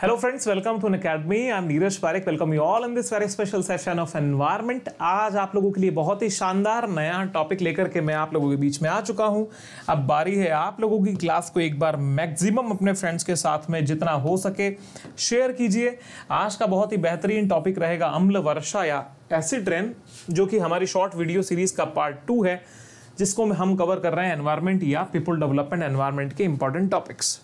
Hello friends, welcome to an academy. I'm Neeraj Parekh. Welcome you all in this very special session of environment. आज आप लोगों के लिए बहुत ही शानदार नया टॉपिक लेकर के मैं आप लोगों के बीच में आ चुका हूँ. अब बारी है आप लोगों की क्लास को एक बार मैक्सिमम अपने फ्रेंड्स के साथ में जितना हो सके शेयर कीजिए. आज का बहुत ही बेहतरीन टॉपिक रहेगा अम्ल वर्षा या एसिड रेन जो कि हमारी शॉर्ट वीडियो सीरीज़ का पार्ट टू है जिसको हम कवर कर रहे हैं एनवायरमेंट या पीपल डेवलपमेंट एनवायरमेंट के इंपॉर्टेंट टॉपिक्स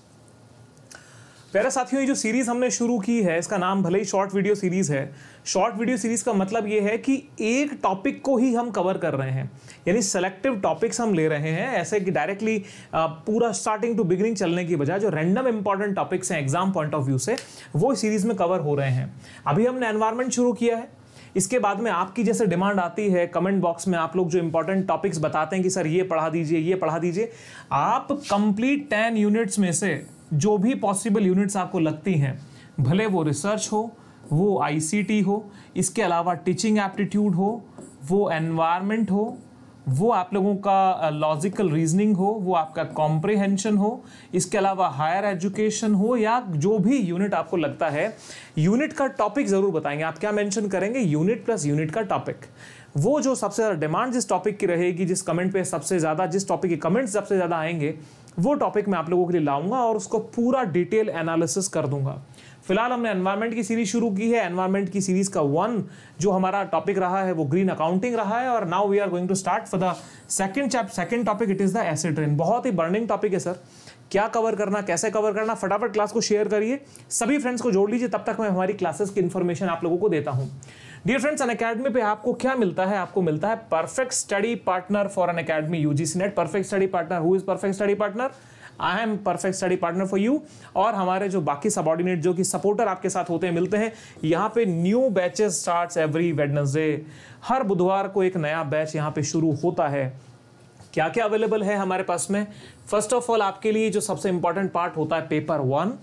प्यारे साथियों, ये जो सीरीज़ हमने शुरू की है, इसका नाम भले ही शॉर्ट वीडियो सीरीज़ है शॉर्ट वीडियो सीरीज़ का मतलब ये है कि एक टॉपिक को ही हम कवर कर रहे हैं। यानी सेलेक्टिव टॉपिक्स हम ले रहे हैं, ऐसे कि डायरेक्टली पूरा स्टार्टिंग टू बिगिनिंग चलने की बजाय जो रैंडम इंपॉर्टेंट टॉपिक्स हैं एग्ज़ाम पॉइंट ऑफ़ व्यू से, वो सीरीज़ में कवर हो रहे हैं। अभी हमने एनवायरमेंट शुरू किया है। इसके बाद में आपकी जैसे डिमांड आती है कमेंट बॉक्स में आप लोग जो इंपॉर्टेंट टॉपिक्स बताते हैं कि, सर, ये पढ़ा दीजिए, ये पढ़ा दीजिए, आप कंप्लीट टेन यूनिट्स में से जो भी पॉसिबल यूनिट्स आपको लगती हैं, भले वो रिसर्च हो, वो आईसीटी हो, इसके अलावा टीचिंग एप्टीट्यूड हो, वो एनवायरनमेंट हो, वो आप लोगों का लॉजिकल रीजनिंग हो, वो आपका कॉम्प्रिहेंशन हो, इसके अलावा हायर एजुकेशन हो, या जो भी यूनिट आपको लगता है यूनिट का टॉपिक ज़रूर बताएँगे। आप क्या मेंशन करेंगे? यूनिट प्लस यूनिट का टॉपिक वो जो सबसे ज़्यादा डिमांड जिस टॉपिक की रहेगी, जिस कमेंट पे सबसे ज़्यादा, जिस टॉपिक के कमेंट्स सबसे ज़्यादा आएँगे वो टॉपिक मैं आप लोगों के लिए लाऊँगा और उसको पूरा डिटेल एनालिसिस कर दूँगा। फ़िलहाल हमने एनवायरमेंट की सीरीज़ शुरू की है। एनवायरमेंट की सीरीज़ का वन जो हमारा टॉपिक रहा है, वो ग्रीन अकाउंटिंग रहा है और now we are going to start for the second chap second topic it is the acid rain बहुत ही बर्निंग टॉपिक है सर क्या कवर करना, कैसे कवर करना, फटाफट क्लास को शेयर करिए। सभी फ्रेंड्स को जोड़ लीजिए, तब तक मैं हमारी क्लासेस की इन्फॉर्मेशन आप लोगों को देता हूँ। डियर फ्रेंड्स अन अकेडमी पे आपको क्या मिलता है? आपको मिलता है perfect study partner for an academy UGC NET perfect study partner who is perfect study partner I am perfect study partner for you और हमारे जो बाकी सबॉर्डिनेट जो कि सपोर्टर आपके साथ होते हैं, मिलते हैं, यहाँ पे new batches start every Wednesday हर बुधवार को एक नया बैच यहाँ पे शुरू होता है। क्या क्या अवेलेबल है हमारे पास में? फ़र्स्ट ऑफ़ ऑल आपके लिए जो सबसे इंपॉर्टेंट पार्ट होता है पेपर वन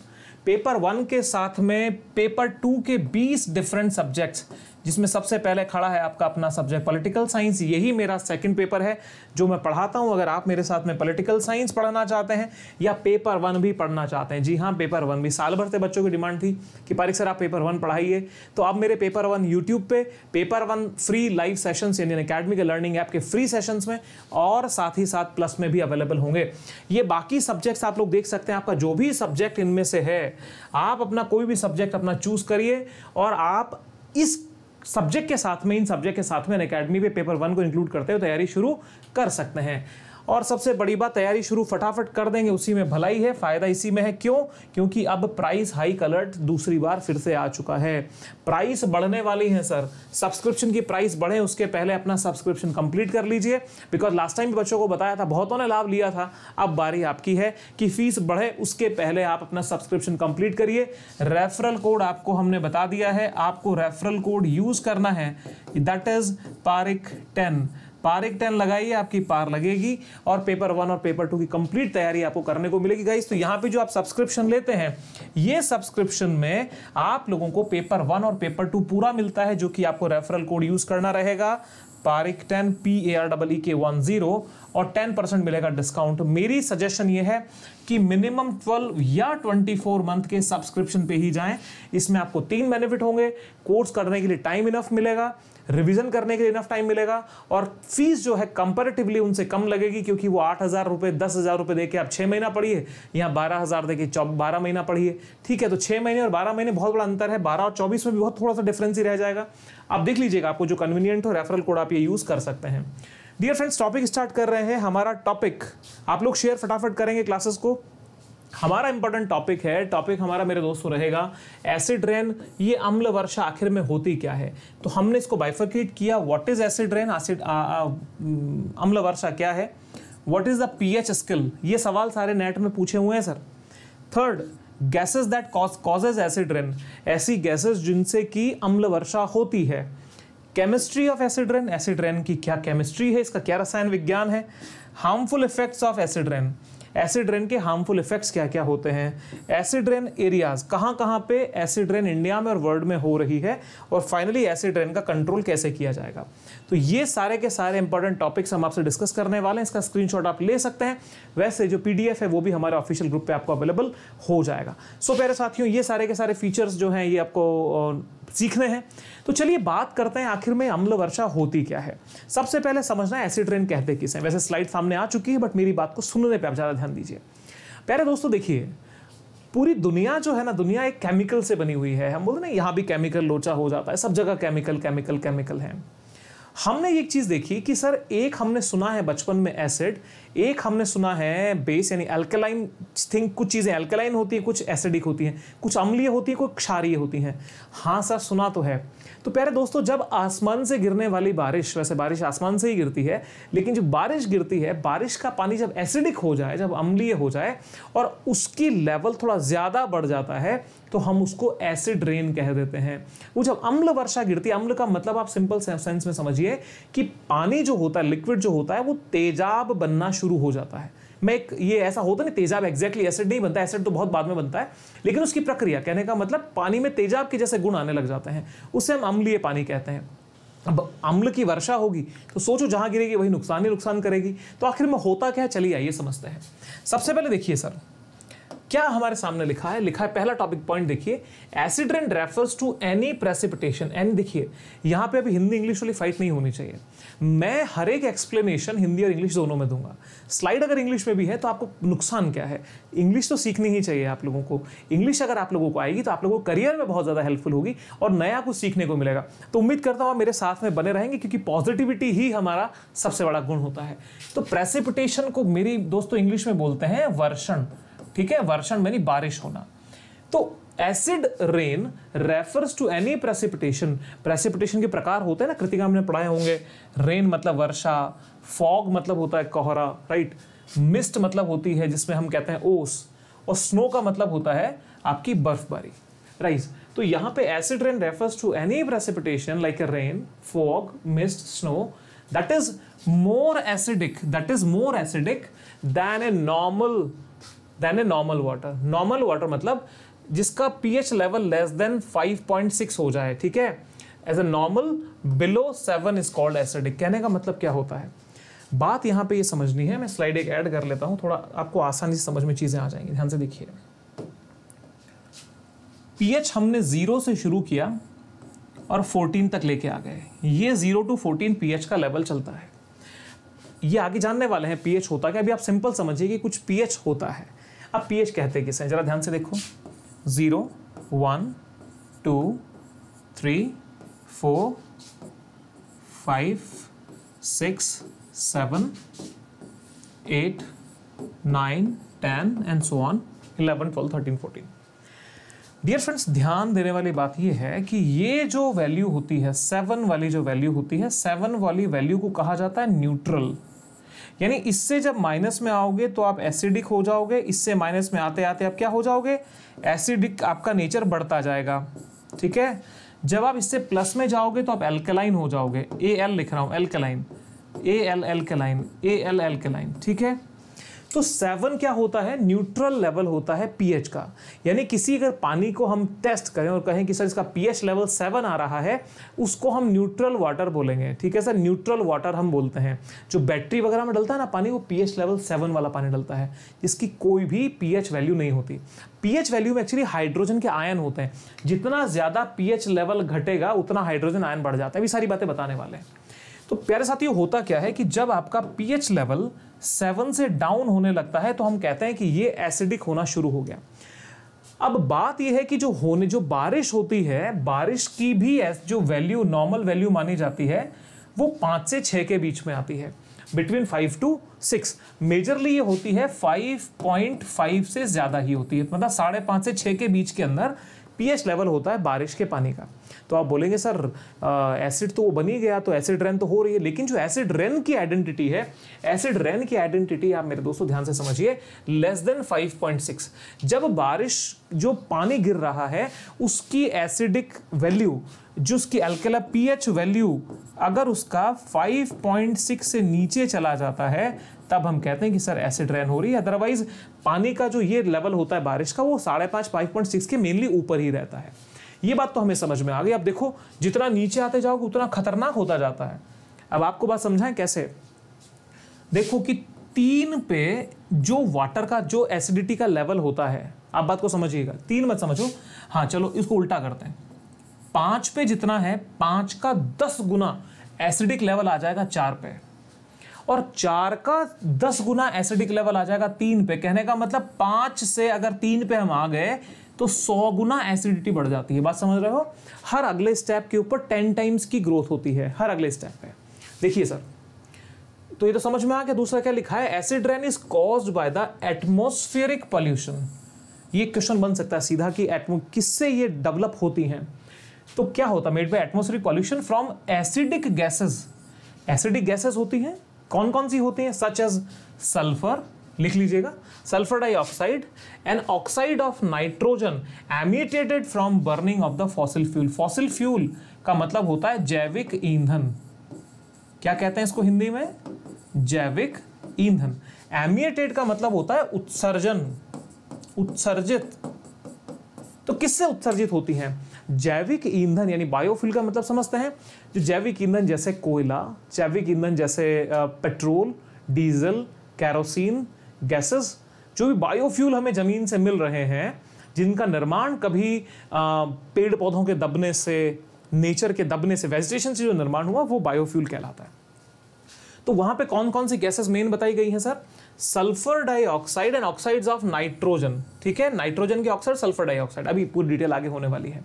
पेपर वन के साथ में पेपर टू के 20 डिफरेंट सब्जेक्ट्स जिसमें सबसे पहले खड़ा है आपका अपना सब्जेक्ट पॉलिटिकल साइंस यही मेरा सेकंड पेपर है, जो मैं पढ़ाता हूँ। अगर आप मेरे साथ में पॉलिटिकल साइंस पढ़ना चाहते हैं, या पेपर वन भी पढ़ना चाहते हैं। जी हाँ पेपर वन भी। साल भर से बच्चों की डिमांड थी कि पारिक सर, आप पेपर वन पढ़ाइए। तो आप मेरे पेपर वन यूट्यूब पे paper one free live session यानी अकेडमी के लर्निंग ऐप के फ्री सेशंस में, और साथ ही साथ प्लस में भी अवेलेबल होंगे। ये बाकी सब्जेक्ट्स आप लोग देख सकते हैं। आपका जो भी सब्जेक्ट इनमें से है, आप अपना कोई भी सब्जेक्ट अपना चूज़ करिए, और आप इस सब्जेक्ट के साथ में, इन सब्जेक्ट के साथ में अकेडमी पे पेपर वन को इंक्लूड करते हुए तैयारी शुरू कर सकते हैं। और सबसे बड़ी बात, तैयारी शुरू फटाफट कर देंगे, उसी में भलाई है। फ़ायदा इसी में है, क्यों? क्योंकि अब प्राइस हाइक अलर्ट दूसरी बार फिर से आ चुका है। प्राइस बढ़ने वाली है सर सब्सक्रिप्शन की प्राइस बढ़े, उसके पहले अपना सब्सक्रिप्शन कंप्लीट कर लीजिए। बिकॉज़ लास्ट टाइम भी बच्चों को बताया था, बहुतों ने लाभ लिया था। अब बारी आपकी है कि फ़ीस बढ़े, उसके पहले आप अपना सब्सक्रिप्शन कंप्लीट करिए। रेफरल कोड आपको हमने बता दिया है। आपको रेफरल कोड यूज़ करना है। दैट इज़ पारिक टेन पार एक टेन लगाइए, आपकी पार लगेगी और पेपर वन और पेपर टू की कंप्लीट तैयारी आपको करने को मिलेगी। गाइस तो यहाँ पे जो आप सब्सक्रिप्शन लेते हैं, ये सब्सक्रिप्शन में आप लोगों को पेपर वन और पेपर टू पूरा मिलता है, जो कि आपको रेफरल कोड यूज़ करना रहेगा। Parik ten P A R double E K one zero, और टेन परसेंट मिलेगा डिस्काउंट मेरी सजेशन ये है कि मिनिमम ट्वेल्व या ट्वेंटी फोर मंथ के सब्सक्रिप्शन पे ही जाएँ। इसमें आपको तीन बेनिफिट होंगे। कोर्स करने के लिए टाइम इनफ मिलेगा। रिवीजन करने के लिए इनफ टाइम मिलेगा और फ़ीस जो है कंपेरेटिवली उनसे कम लगेगी क्योंकि वो आठ हज़ार रुपये दस हज़ार रुपये देके आप छः महीना पढ़िए यहाँ बारह हज़ार देके बारह महीना पढ़िए ठीक है तो छः महीने और बारह महीने बहुत बड़ा अंतर है। बारह और चौबीस में भी बहुत थोड़ा सा डिफरेंस ही रह जाएगा। आप देख लीजिएगा, आपको जो कन्वीनियंट हो रेफरल कोड आप ये यूज़ कर सकते हैं। डियर फ्रेंड्स टॉपिक स्टार्ट कर रहे हैं। हमारा टॉपिक आप लोग शेयर फटाफट करेंगे क्लासेस को। हमारा इंपॉर्टेंट टॉपिक है। टॉपिक हमारा मेरे दोस्तों रहेगा एसिड रेन ये अम्ल वर्षा आखिर में होती क्या है? तो हमने इसको बाइफर्केट किया। What is acid rain acid अम्ल वर्षा क्या है? What is the pH scale ये सवाल सारे नेट में पूछे हुए हैं sir third gases that causes acid rain ऐसी गैसेस जिनसे कि अम्ल वर्षा होती है। Chemistry of acid rain acid rain की क्या केमिस्ट्री है? इसका क्या रसायन विज्ञान है? Harmful effects of acid rain acid rain के हार्मफुल इफेक्ट्स क्या क्या होते हैं? एसिड रेन एरियाज़ कहाँ कहाँ पे एसिड रेन इंडिया में और वर्ल्ड में हो रही है? और फाइनली एसिड रेन का कंट्रोल कैसे किया जाएगा? तो ये सारे के सारे इंपॉर्टेंट टॉपिक्स हम आपसे डिस्कस करने वाले हैं। इसका स्क्रीनशॉट आप ले सकते हैं। वैसे जो पीडीएफ है वो भी हमारे ऑफिशियल ग्रुप पे आपको अवेलेबल हो जाएगा। सो so, प्यारे साथियों ये सारे के सारे फीचर्स जो हैं ये आपको सीखने हैं। तो चलिए बात करते हैं, आखिर में अम्ल वर्षा होती क्या है? सबसे पहले समझना एसिड रेन कहते किसे वैसे स्लाइड सामने आ चुकी है बट मेरी बात को सुनने पर आप ज़्यादा ध्यान दीजिए। प्यारे दोस्तों, देखिए, पूरी दुनिया जो है ना, दुनिया एक केमिकल से बनी हुई है। हम बोलते ना, यहाँ भी केमिकल लोचा हो जाता है, सब जगह केमिकल केमिकल केमिकल है। हमने एक चीज़ देखी कि सर, एक हमने सुना है बचपन में एसिड एक हमने सुना है बेस यानी अल्कलाइन थिंक कुछ चीज़ें अल्कलाइन होती है, कुछ एसिडिक होती हैं, कुछ अम्लीय होती है, कुछ क्षारीय होती हैं। हाँ सर, सुना तो है। तो प्यारे दोस्तों, जब आसमान से गिरने वाली बारिश, वैसे बारिश आसमान से ही गिरती है, लेकिन जब बारिश गिरती है, बारिश का पानी जब एसिडिक हो जाए, जब अम्लीय हो जाए, और उसकी लेवल थोड़ा ज़्यादा बढ़ जाता है तो हम उसको एसिड रेन कह देते हैं। वो जब अम्ल वर्षा गिरती है, अम्ल का मतलब आप सिंपल सेंस में समझिए कि पानी जो होता है लिक्विड जो होता है, वो तेजाब बनना शुरू हो जाता है। मैं एक ये ऐसा होता नहीं, तेजाब एग्जैक्टली एसिड नहीं बनता एसिड तो बहुत बाद में बनता है, लेकिन उसकी प्रक्रिया, कहने का मतलब पानी में तेजाब के जैसे गुण आने लग जाते हैं। उसे हम अम्लीय पानी कहते हैं। अब अम्ल की वर्षा होगी तो सोचो जहाँ गिरेगी वही नुकसान ही नुकसान करेगी। तो आखिर में होता क्या है, चलिए आइए समझते हैं। सबसे पहले देखिए सर क्या हमारे सामने लिखा है? लिखा है पहला टॉपिक पॉइंट देखिए। Acid rain refers to any precipitation any देखिए, यहाँ पे अभी हिंदी इंग्लिश वाली फाइट नहीं होनी चाहिए। मैं हर एक एक्सप्लेनेशन हिंदी और इंग्लिश दोनों में दूँगा। स्लाइड अगर इंग्लिश में भी है तो आपको नुकसान क्या है? इंग्लिश तो सीखनी ही चाहिए आप लोगों को। इंग्लिश अगर आप लोगों को आएगी तो आप लोगों को करियर में बहुत ज़्यादा हेल्पफुल होगी और नया कुछ सीखने को मिलेगा। तो उम्मीद करता हूँ मेरे साथ में बने रहेंगे क्योंकि पॉजिटिविटी ही हमारा सबसे बड़ा गुण होता है। तो प्रेसिपिटेशन को मेरी दोस्तों इंग्लिश में बोलते हैं वर्षण। ठीक है? वर्षण यानी बारिश होना। तो acid rain refers to any precipitation precipitation के प्रकार होते हैं ना, कृतिका हमने पढ़ाए होंगे। रेन मतलब वर्षा फॉग मतलब होता है कोहरा राइट मिस्ट मतलब होती है, जिसमें हम कहते हैं ओस। और स्नो का मतलब होता है आपकी बर्फबारी राइट तो यहाँ पे acid rain refers to any precipitation like rain fog mist snow that is more acidic that is more acidic than a normal than a normal water normal water मतलब जिसका पीएच लेवल लेस देन 5.6 हो जाए, ठीक है? As a normal below seven is called acidic कहने का मतलब क्या होता है? बात यहाँ पे ये समझनी है, मैं स्लाइड एक ऐड कर लेता हूँ, थोड़ा आपको आसानी से समझ में चीज़ें आ जाएँगी, ध्यान से देखिए। पीएच हमने ज़ीरो से शुरू किया और 14 तक लेके आ गए। ये ज़ीरो टू 14 पीएच का लेवल चलता है। ये आगे जानने वाले हैं पीएच होता है अभी आप सिंपल समझिए कि कुछ पीएच होता है। अब पीएच कहते किसे जरा ध्यान से देखो। Zero one two three four five six seven eight nine ten and so on eleven twelve thirteen fourteen dear friends ध्यान देने वाली बात यह है कि ये जो वैल्यू होती है सेवन वाली जो वैल्यू होती है सेवन वाली वैल्यू को कहा जाता है न्यूट्रल यानी इससे जब माइनस में आओगे तो आप एसिडिक हो जाओगे, इससे माइनस में आते आते आप क्या हो जाओगे? एसिडिक आपका नेचर बढ़ता जाएगा, ठीक है? जब आप इससे प्लस में जाओगे तो आप एल्केलाइन हो जाओगे। ए एल लिख रहा हूँ alkaline A L alkaline A L alkaline ठीक है? तो सेवन क्या होता है? न्यूट्रल लेवल होता है पीएच का। यानी किसी अगर पानी को हम टेस्ट करें और कहें कि सर इसका पीएच लेवल सेवन आ रहा है, उसको हम न्यूट्रल वाटर बोलेंगे। ठीक है सर? न्यूट्रल वाटर हम बोलते हैं। जो बैटरी वगैरह में डलता है ना पानी, वो पीएच लेवल सेवन वाला पानी डलता है। जिसकी कोई भी पीएच वैल्यू नहीं होती। पीएच वैल्यू में एक्चुअली हाइड्रोजन के आयन होते हैं। जितना ज़्यादा पीएच लेवल घटेगा, उतना हाइड्रोजन आयन बढ़ जाता है। भी सारी बातें बताने वाले हैं। तो प्यारे साथियों, होता क्या है कि जब आपका पीएच लेवल सेवन से डाउन होने लगता है तो हम कहते हैं कि ये एसिडिक होना शुरू हो गया। अब बात यह है कि जो होने, जो बारिश होती है, बारिश की भी जो वैल्यू, नॉर्मल वैल्यू मानी जाती है, वो पाँच से छह के बीच में आती है, between five to six. Majorly ये होती है फाइव पॉइंट फाइव से ज़्यादा ही होती है मतलब साढ़े पाँच से छह के बीच के अंदर पीएच लेवल होता है बारिश के पानी का। तो आप बोलेंगे, सर एसिड तो वो बन ही गया तो एसिड रेन तो हो रही है। लेकिन जो एसिड रेन की आइडेंटिटी है एसिड रेन की आइडेंटिटी आप मेरे दोस्तों ध्यान से समझिए लेस देन 5.6 जब बारिश, जो पानी गिर रहा है, उसकी एसिडिक वैल्यू जो उसकी अल्केला पीएच वैल्यू अगर उसका 5.6 से नीचे चला जाता है, तब हम कहते हैं कि, सर एसिड रेन हो रही है। अदरवाइज़ पानी का जो ये लेवल होता है बारिश का, वो साढ़े पाँच फाइव पॉइंट सिक्स के मेनली ऊपर ही रहता है। ये बात तो हमें समझ में आ गई। अब देखो, जितना नीचे आते जाओगे, उतना खतरनाक होता जाता है। अब आपको बात समझाएँ कैसे? देखो कि तीन पे जो वाटर का, जो एसिडिटी का लेवल होता है, आप बात को समझिएगा। तीन मत समझो। हाँ चलो, इसको उल्टा करते हैं। पाँच पे जितना है, पाँच का दस गुना एसिडिक लेवल आ जाएगा चार पे। और चार का दस गुना एसिडिक लेवल आ जाएगा तीन पे। कहने का मतलब पाँच से अगर तीन पे हम आ गए तो सौ गुना एसिडिटी बढ़ जाती है। बात समझ रहे हो? हर अगले स्टेप के ऊपर टेन टाइम्स की ग्रोथ होती है, हर अगले स्टेप पे। देखिए सर तो ये तो समझ में आ गया। दूसरा क्या लिखा है? Acid rain is cause by the atmospheric pollution ये क्वेश्चन बन सकता है सीधा कि किससे ये डेवलप होती हैं? तो क्या होता? है made by atmospheric pollution from acidic gases acidic gases होती हैं? कौन कौन सी होती हैं? सच एज सल्फ़र लिख लीजिएगा sulphur dioxide and oxide of nitrogen emitted from burning of the fossil fuel fossil fuel का मतलब होता है जैविक ईंधन। क्या कहते हैं इसको हिंदी में? जैविक ईंधन। एमिएटेड का मतलब होता है उत्सर्जन, उत्सर्जित। तो किससे उत्सर्जित होती है? जैविक ईंधन, यानी बायोफ्यूल का मतलब समझते हैं। जो जैविक ईंधन जैसे कोयला, जैविक ईंधन जैसे पेट्रोल डीजल कैरोसिन गैसेस जो भी बायोफ्यूल हमें ज़मीन से मिल रहे हैं, जिनका निर्माण कभी पेड़ पौधों के दबने से नेचर के दबने से वेजिटेशन से जो निर्माण हुआ, वो बायोफ्यूल कहलाता है। तो वहाँ पे कौन कौन सी गैसेस मेन बताई गई हैं, sir? Sulphur dioxide and oxides of nitrogen ठीक है? नाइट्रोजन के ऑक्साइड सल्फ़र डाइऑक्साइड अभी पूरी डिटेल आगे होने वाली है।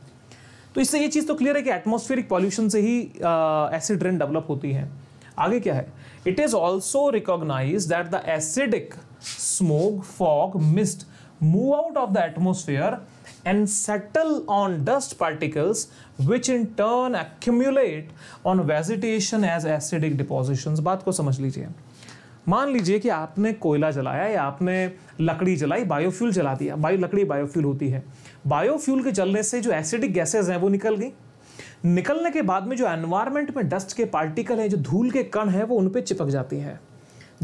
तो इससे ये चीज़ तो क्लियर है कि एटमोस्फेरिक पॉल्यूशन से ही एसिड रेन डेवलप होती है। आगे क्या है? It is also recognise that the acidic smoke fog mist move out of the atmosphere and settle on dust particles, which in turn accumulate on vegetation as acidic depositions. बात को समझ लीजिए। मान लीजिए कि आपने कोयला जलाया या आपने लकड़ी जलाई बायोफ्यूल जला दिया। बायो, लकड़ी बायोफ्यूल होती है। बायोफ्यूल के जलने से जो एसिडिक गैसेज हैं, वो निकल गई। निकलने के बाद में जो एनवायरमेंट में डस्ट के पार्टिकल हैं, जो धूल के कण हैं, वो उन पर चिपक जाती हैं।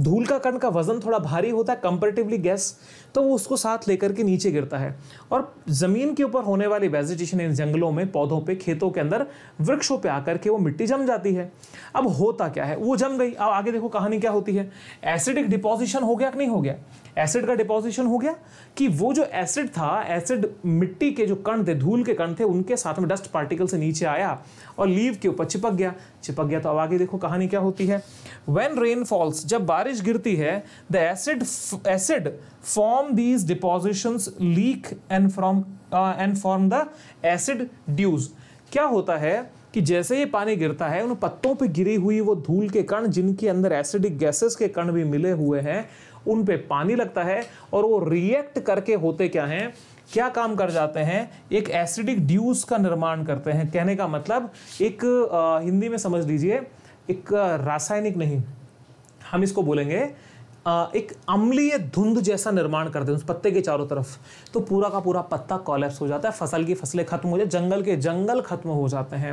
धूल का कण का वज़न थोड़ा भारी होता है कंपेरेटिवली गैस तो वो उसको साथ लेकर के नीचे गिरता है। और ज़मीन के ऊपर होने वाली वेजिटेशन इन जंगलों में, पौधों पे, खेतों के अंदर वृक्षों पे आकर के वो मिट्टी जम जाती है। अब होता क्या है? वो जम गई। अब आगे देखो कहानी क्या होती है। एसिडिक डिपोजिशन हो गया कि नहीं हो गया? एसिड का डिपोजिशन हो गया कि वो जो एसिड था एसिड मिट्टी के जो कण थे, धूल के कण थे, उनके साथ में डस्ट पार्टिकल से नीचे आया और लीव के ऊपर चिपक गया। चिपक गया तो अब आगे देखो कहानी क्या होती है। वेन रेन फॉल्स जब बारिश गिरती है the acid acid form these deposition leak and from and form the acid dews क्या होता है कि जैसे ये पानी गिरता है उन पत्तों पे गिरी हुई वो धूल के कण जिनके अंदर एसिडिक गैसेस के कण भी मिले हुए हैं उन पे पानी लगता है और वो रिएक्ट करके होते क्या हैं? क्या काम कर जाते हैं? एक एसिडिक ड्यूस का निर्माण करते हैं। कहने का मतलब एक आ, हिंदी में समझ लीजिए एक रासायनिक नहीं हम इसको बोलेंगे एक अम्लीय धुंध जैसा निर्माण करते हैं उस पत्ते के चारों तरफ़। तो पूरा का पूरा पत्ता कॉलेप्स हो जाता है, फ़सल की फ़सलें खत्म हो जाए जंगल के जंगल खत्म हो जाते हैं।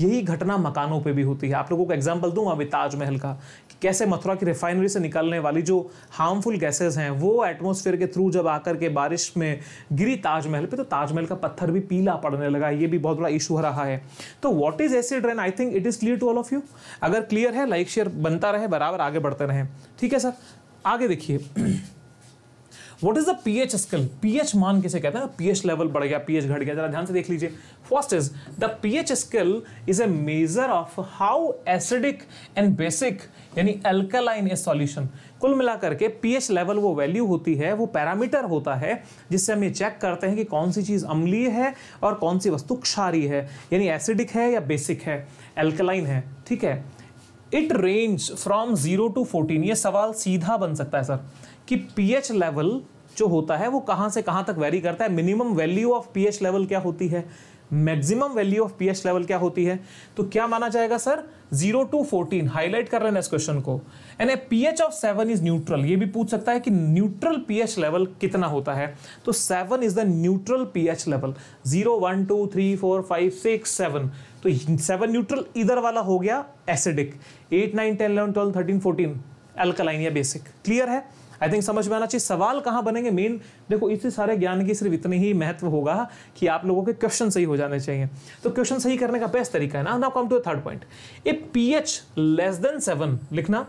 यही घटना मकानों पे भी होती है। आप लोगों को एग्जांपल दूँगा अभी ताजमहल का कैसे मथुरा की रिफाइनरी से निकलने वाली जो हार्मफुल गैसेज हैं, वो एटमोसफेयर के थ्रू जब आकर के बारिश में गिरी ताजमहल पर तो ताजमहल का पत्थर भी पीला पड़ने लगा ये भी बहुत बड़ा इशू हो रहा है। तो what is acid rain I think it is clear to all of you अगर क्लियर है लाइक शेयर बनता रहे, बराबर आगे बढ़ते रहे। ठीक है सर आगे देखिए। What is the P H scale P H मान किसे कहते हैं? पी एच लेवल बढ़ गया पी एच घट गया, जरा ध्यान से देख लीजिए। First is the P H scale is a measure of how acidic and basic यानी एल्कालाइन ए सॉल्यूशन कुल मिलाकर के पीएच लेवल वो वैल्यू होती है, वो पैरामीटर होता है, जिससे हम ये चेक करते हैं कि कौन सी चीज़ अम्लीय है और कौन सी वस्तु क्षारी है। यानी एसिडिक है या बेसिक है एल्कलाइन है, ठीक है? It range from zero to fourteen ये सवाल सीधा बन सकता है सर कि पीएच लेवल जो होता है, वो कहाँ से कहाँ तक वेरी करता है? Minimum value of pH level क्या होती है? Maximum value of pH level क्या होती है? तो क्या माना जाएगा sir zero to fourteen highlight कर हैं इस क्वेश्चन को। And a pH of seven is neutral ये भी पूछ सकता है कि न्यूट्रल पीएच लेवल कितना होता है? तो seven is the neutral pH level zero one two three four five six seven तो सेवन न्यूट्रल इधर वाला हो गया acidic eight nine ten eleven twelve thirteen fourteen alkaline या बेसिक क्लियर है? आई थिंक समझ में आना चाहिए। सवाल कहाँ बनेंगे? मेन देखो इतने सारे ज्ञान की सिर्फ़ इतनी ही महत्व होगा कि आप लोगों के क्वेश्चन सही हो जाने चाहिए। तो क्वेश्चन सही करने का बेस्ट तरीका है ना? Now come to third point a P H less than seven लिखना।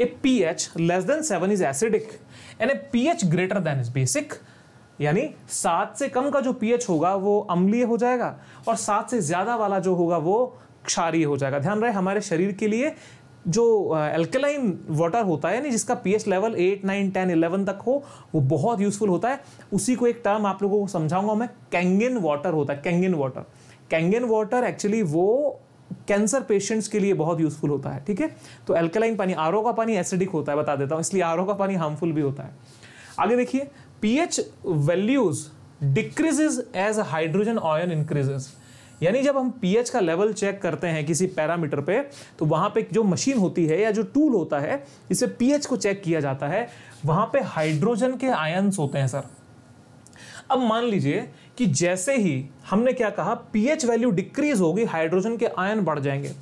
A P H less than seven is acidic and a P H greater than is basic यानी सात से कम का जो पीएच होगा वो अम्लीय हो जाएगा और सात से ज़्यादा वाला जो होगा वो क्षारीय हो जाएगा। ध्यान रहे, हमारे शरीर के लिए जो एल्केलाइन वाटर होता है, यानी जिसका pH level eight nine ten eleven तक हो, वो बहुत यूजफुल होता है। उसी को एक टर्म आप लोगों को समझाऊँगा मैं कैंगन वाटर होता है Kangen water Kangen water actually वो कैंसर पेशेंट्स के लिए बहुत यूजफुल होता है, ठीक है? तो एल्केलाइन पानी आरओ का पानी एसिडिक होता है, बता देता हूँ, इसलिए आरओ का पानी हार्मफुल भी होता है। आगे देखिए pH values decreases as hydrogen ion increases यानी जब हम पीएच का लेवल चेक करते हैं किसी पैरामीटर पे तो वहाँ पे जो मशीन होती है या जो टूल होता है जिससे पीएच को चेक किया जाता है। वहाँ पे हाइड्रोजन के आयन्स होते हैं सर अब मान लीजिए कि जैसे ही हमने क्या कहा पीएच वैल्यू डिक्रीज होगी हाइड्रोजन के आयन बढ़ जाएँगे।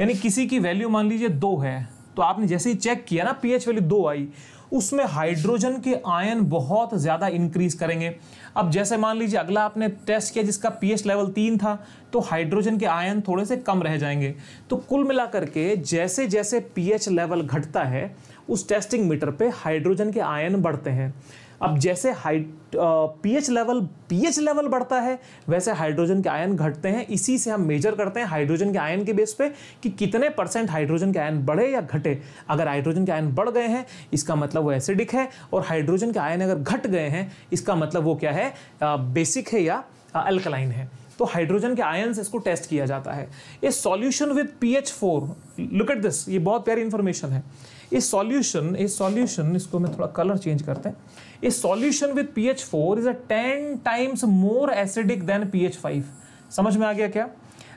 यानी किसी की वैल्यू मान लीजिए दो है तो आपने जैसे ही चेक किया ना पीएच वैल्यू दो आई उसमें हाइड्रोजन के आयन बहुत ज़्यादा इंक्रीज करेंगे। अब जैसे मान लीजिए, अगला आपने टेस्ट किया जिसका पीएच लेवल तीन था तो हाइड्रोजन के आयन थोड़े से कम रह जाएँगे। तो कुल मिलाकर के जैसे जैसे पीएच लेवल घटता है, उस टेस्टिंग मीटर पे हाइड्रोजन के आयन बढ़ते हैं। अब जैसे height pH level pH level बढ़ता है, वैसे हाइड्रोजन के आयन घटते हैं। इसी से हम मेजर करते हैं हाइड्रोजन के आयन के बेस पे कि कितने परसेंट हाइड्रोजन के आयन बढ़े या घटे। अगर हाइड्रोजन के आयन बढ़ गए हैं, इसका मतलब वो एसिडिक है, और हाइड्रोजन के आयन अगर घट गए हैं, इसका मतलब वो क्या है? बेसिक है या अल्कलाइन है। तो हाइड्रोजन के आयन से इसको टेस्ट किया जाता है। A solution with pH four, look at this, ये बहुत प्यारी इंफॉर्मेशन है। इस सॉल्यूशन इस सॉल्यूशन इसको मैं थोड़ा कलर चेंज करते हैं. A solution with pH 4 is a 10 times more acidic than pH 5. समझ में आ गया क्या?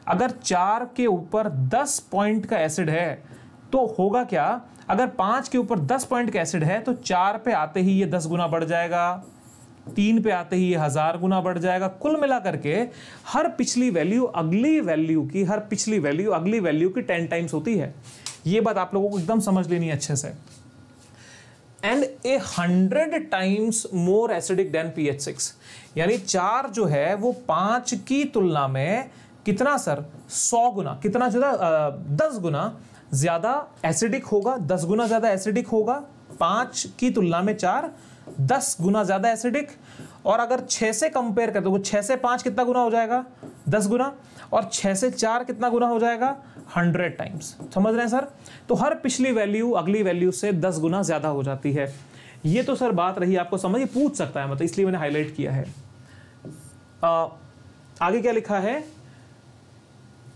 अगर चार के ऊपर 10 पॉइंट का एसिड है तो होगा क्या? अगर पाँच के ऊपर 10 पॉइंट का एसिड है तो चार पे आते ही ये 10 गुना बढ़ जाएगा. तीन पे आते ही ये हज़ार गुना बढ़ जाएगा. कुल मिला करके हर पिछली वैल्यू अगली वैल्यू की, हर पिछली वैल्यू अगली वैल्यू की टेन टाइम्स होती है. ये बात आप लोगों को एकदम समझ लेनी अच्छे से। And a hundred times more acidic than pH six यानी चार जो है, वो पाँच की तुलना में कितना, सर? सौ गुना, कितना ज़्यादा दस गुना ज़्यादा एसिडिक होगा, दस गुना ज़्यादा एसिडिक होगा, पाँच की तुलना में चार, दस गुना ज़्यादा एसिडिक और अगर छह से कंपेयर कर दो छह से पाँच कितना गुना हो जाएगा? दस गुना। और छह से चार कितना गुना हो जाएगा? हंड्रेड टाइम्स समझ रहे हैं सर? तो हर पिछली वैल्यू अगली वैल्यू से दस गुना ज़्यादा हो जाती है। ये तो सर बात रही आपको समझ पूछ सकता है मतलब इसलिए मैंने हाईलाइट किया है। आ, आगे क्या लिखा है?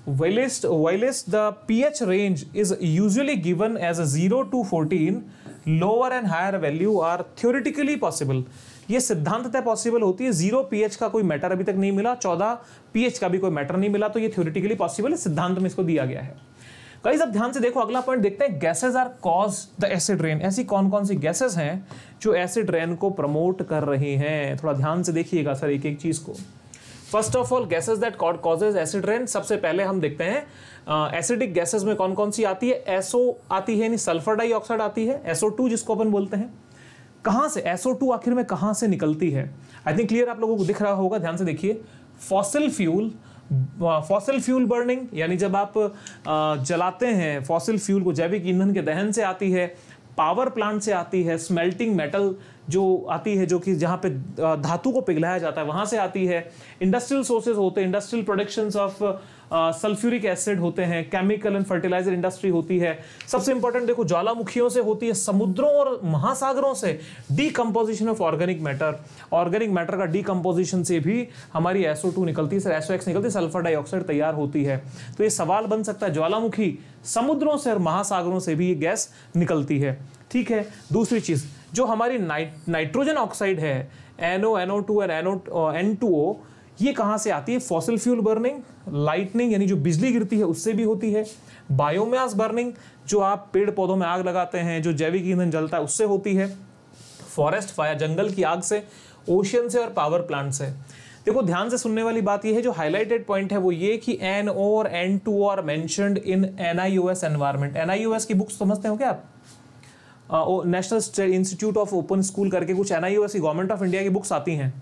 Whilst the pH range is usually given as a zero to fourteen lower and higher value are theoretically possible ये सिद्धांततः पॉसिबल होती है। ज़ीरो पीएच का कोई मैटर अभी तक नहीं मिला। चौदह पीएच का भी कोई मैटर नहीं मिला। तो ये थ्योरिटिकली पॉसिबल है। सिद्धांत में इसको दिया गया है। कई सब ध्यान से देखो, अगला पॉइंट देखते हैं। Gases are cause the acid rain ऐसी कौन कौन सी गैसेज हैं जो एसिड रेन को प्रमोट कर रही हैं? थोड़ा ध्यान से देखिएगा सर एक एक चीज़ को। First of all gases that caused causes acid rain सबसे पहले हम देखते हैं एसिडिक गैसेज में कौन कौन सी आती है? एसओ आती है यानी सल्फ़र डाइऑक्साइड आती है। एसओ टू जिसको अपन बोलते हैं। कहाँ से एसओ टू आखिर में कहाँ से निकलती है? आई थिंक क्लियर आप लोगों को दिख रहा होगा, ध्यान से देखिए। Fossil fuel fossil fuel burning यानी जब आप जलाते हैं फॉसिल फ्यूल को जैविक ईंधन के दहन से आती है पावर प्लांट से आती है स्मेल्टिंग मेटल जो आती है, जो कि जहाँ पे धातु को पिघलाया जाता है, वहाँ से आती है। इंडस्ट्रियल सोर्सेज होते हैं industrial production of sulphuric acid होते हैं केमिकल एंड फर्टिलाइज़र इंडस्ट्री होती है। सबसे इंपॉर्टेंट देखो, ज्वालामुखियों से होती है, समुद्रों और महासागरों से decomposition of organic matter organic matter का डीकम्पोजिशन से भी हमारी SO2 निकलती है। सर SOX निकलती है सल्फ़र डाइऑक्साइड तैयार होती है। तो ये सवाल बन सकता है, ज्वालामुखी समुद्रों से और महासागरों से भी ये गैस निकलती है। ठीक है, दूसरी चीज़ जो हमारी नाइट नाइट्रोजन ऑक्साइड है एनओ एनओ टू और एनओ एन टू ओ ये कहाँ से आती है? फॉसिल फ्यूल बर्निंग लाइटनिंग यानी जो बिजली गिरती है, उससे भी होती है। बायोमास बर्निंग जो आप पेड़ पौधों में आग लगाते हैं, जो जैविक ईंधन जलता है, उससे होती है। फॉरेस्ट फायर जंगल की आग से ओशियन से और पावर प्लांट से। देखो, ध्यान से सुनने वाली बात यह है, जो हाईलाइटेड पॉइंट है, वो ये कि एन ओ और N two are mentioned in NIOS environment NIOS की बुक्स समझते हो क्या आप? National Institute of Open School करके कुछ N I government of India की बुक्स आती हैं।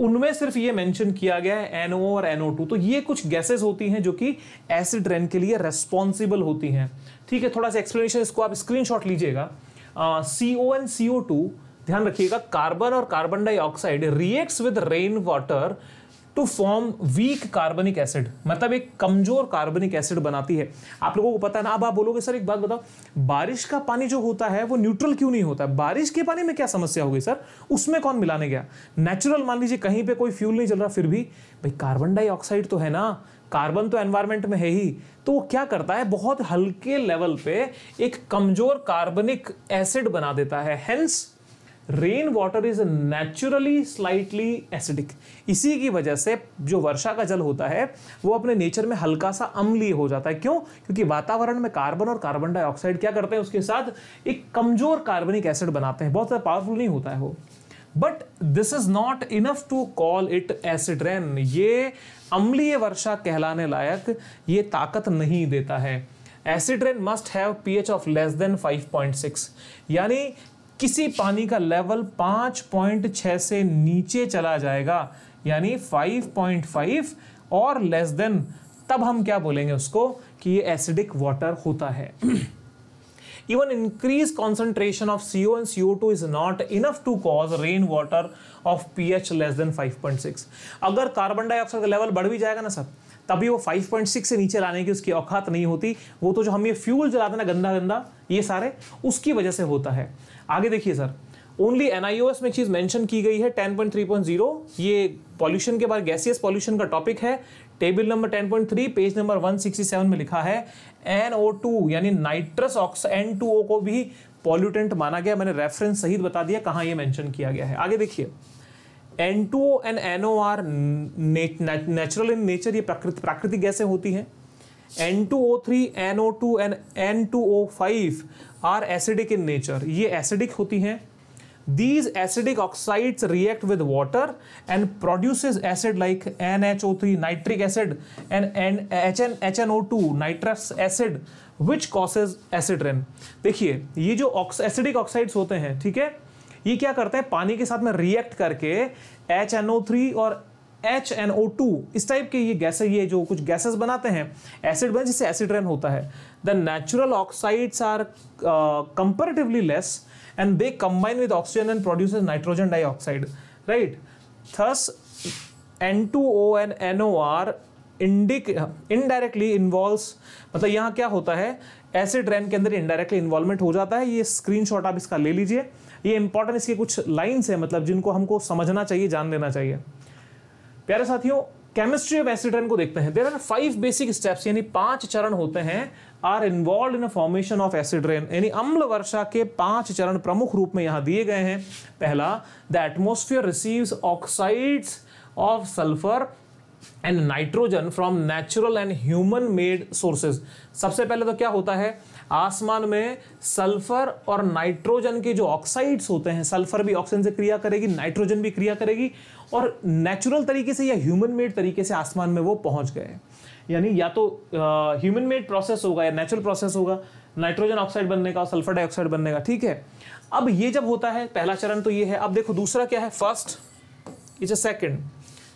उनमें सिर्फ़ ये मेंशन किया गया है एनओ और एनओ टू तो ये कुछ गैसेस होती हैं जो कि एसिड रेन के लिए रेस्पॉन्सिबल होती हैं। ठीक है, थोड़ा सा एक्सप्लेनेशन इसको आप स्क्रीनशॉट लीजिएगा। सी O N C O two ध्यान रखिएगा कार्बन और carbon dioxide reacts with rain water to form weak carbonic acid मतलब एक कमज़ोर कार्बनिक एसिड बनाती है। आप लोगों को पता है ना? अब आप बोलोगे, सर, एक बात बताओ, बारिश का पानी जो होता है, वो न्यूट्रल क्यों नहीं होता बारिश के पानी में क्या समस्या होगी सर? उसमें कौन मिलाने गया? नेचुरल मान लीजिए, कहीं पर कोई फ्यूल नहीं चल रहा, फिर भी, भाई कार्बन डाइऑक्साइड तो है ना? कार्बन तो एनवायरमेंट में है ही। तो वो क्या करता है? बहुत हल्के लेवल पे एक कमज़ोर कार्बनिक एसिड बना देता है। Hence rain water is naturally slightly acidic इसी की वजह से जो वर्षा का जल होता है, वो अपने नेचर में हल्का सा अम्लीय हो जाता है। क्यों? क्योंकि वातावरण में कार्बन और कार्बन डाइऑक्साइड क्या करते हैं? उसके साथ एक कमज़ोर कार्बनिक एसिड बनाते हैं। बहुत ज़्यादा पावरफुल नहीं होता है वो। But this is not enough to call it acid rain ये अम्लीय वर्षा कहलाने लायक ये ताकत नहीं देता है। Acid rain must have pH of less than 5.6 यानी किसी पानी का लेवल 5.6 से नीचे चला जाएगा, यानी 5.5 और लेस देन तब हम क्या बोलेंगे उसको कि ये एसिडिक वाटर होता है। Even increased concentration of CO and CO2 is not enough to cause rain water of pH less than 5.6 अगर कार्बन डाइऑक्साइड का लेवल बढ़ भी जाएगा ना सर, तभी वो 5.6 से नीचे लाने की उसकी औकात नहीं होती। वो तो जो हम ये फ्यूल जलाते ना गंदा गंदा ये सारे, उसकी वजह से होता है। आगे देखिए सर ओनली एनआईओएस में एक चीज़ मेंशन की गई है 10.3.0 ये पॉल्यूशन के बाद गैसियस पॉल्यूशन का टॉपिक है। टेबल नंबर 10.3 पेज नंबर 167 में लिखा है NO2 यानी नाइट्रस ऑक्साइड N2O को भी पॉल्यूटेंट माना गया। मैंने रेफरेंस सहित बता दिया कहाँ ये मेंशन किया गया है। आगे देखिए N2O and NO are natural in nature ये प्राकृतिक गैसें होती हैं। N two O N2O5 are acidic in nature ये एसिडिक होती हैं। These acidic oxides react with water and produces acid like NHO3, nitric acid and HN, HNO2, nitrous acid which causes acid rain देखिए ये जो acidic oxides होते हैं ठीक है? ये क्या करते हैं? पानी के साथ में रिएक्ट करके HNO3 और HNO2 इस टाइप के ये गैस ये जो कुछ गैसेस बनाते हैं एसिड बने जिससे एसिड रेन होता है। The natural oxides are comparatively less and they combine with oxygen and produces nitrogen dioxide, right? Thus N2O and NOR indirectly involve मतलब यहाँ क्या होता है? एसिड रेन के अंदर इनडायरेक्टली इन्वॉल्वमेंट हो जाता है। ये स्क्रीनशॉट आप इसका ले लीजिए। ये इंपॉर्टेंट इसके कुछ लाइंस है मतलब जिनको हमको समझना चाहिए, जान लेना चाहिए। प्यारे साथियों केमिस्ट्री ऑफ़ एसिड रेन को देखते हैं। There are five basic steps यानी पाँच चरण होते हैं are involve in formation of acid rain यानी अम्ल वर्षा के पाँच चरण प्रमुख रूप में यहाँ दिए गए हैं। पहला the atmosphere receives oxides of sulphur and nitrogen from natural and human made sources सबसे पहले तो क्या होता है? आसमान में सल्फ़र और नाइट्रोजन के जो ऑक्साइड्स होते हैं, सल्फ़र भी ऑक्सीजन से क्रिया करेगी, नाइट्रोजन भी क्रिया करेगी और नेचुरल तरीके से या ह्यूमन मेड तरीके से आसमान में वो पहुँच गए यानी या तो ह्यूमन मेड प्रोसेस होगा या नेचुरल प्रोसेस होगा नाइट्रोजन ऑक्साइड बनने का और सल्फ़र डाइऑक्साइड बनने का, ठीक है? अब ये जब होता है, पहला चरण तो ये है। अब देखो दूसरा क्या है? First is a second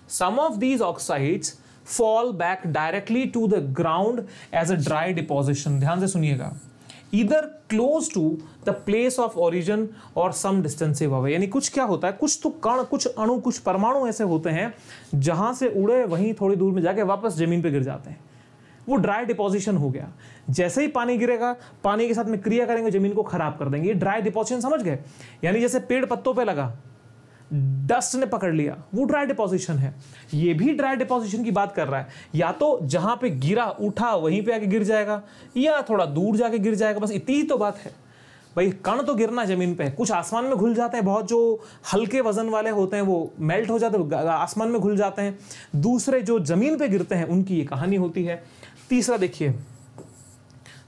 some of these oxides fall back directly to the ground as a dry deposition ध्यान से सुनिएगा। इधर close to the place of origin और सम डिस्टेंस अवे यानी कुछ क्या होता है? कुछ तो कण, कुछ अणु, कुछ परमाणु ऐसे होते हैं जहाँ से उड़े, वहीं थोड़ी दूर में जाके वापस ज़मीन पे गिर जाते हैं। वो ड्राई डिपोजिशन हो गया। जैसे ही पानी गिरेगा, पानी के साथ में क्रिया करेंगे, ज़मीन को खराब कर देंगे। ये ड्राई डिपोजिशन समझ गए? यानी जैसे पेड़ पत्तों पे लगा। डस्ट ने पकड़ लिया। वो ड्राई डिपोजिशन है। ये भी ड्राई डिपोजिशन की बात कर रहा है। या तो जहाँ पे गिरा, उठा, वहीं पे आके गिर जाएगा, या थोड़ा दूर जाके गिर जाएगा, बस इतनी ही तो बात है। भाई, कण तो गिरना ज़मीन पे कुछ आसमान में घुल जाते हैं बहुत, जो हल्के वज़न वाले होते हैं, वो मेल्ट हो जाते हैं आसमान में घुल जाते हैं। दूसरे जो ज़मीन पे गिरते हैं, उनकी ये कहानी होती है। तीसरा देखिए।